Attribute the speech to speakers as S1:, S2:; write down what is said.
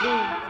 S1: Sim.